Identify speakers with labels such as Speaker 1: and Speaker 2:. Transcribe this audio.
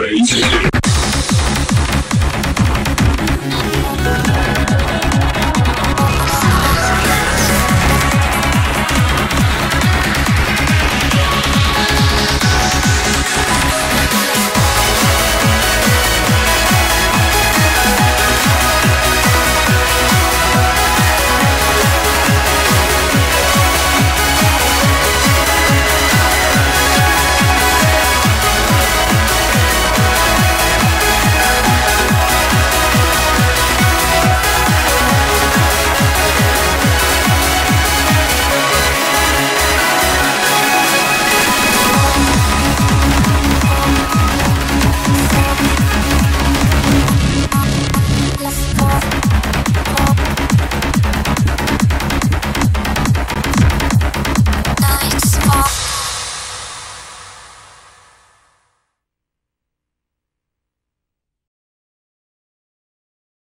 Speaker 1: Baby.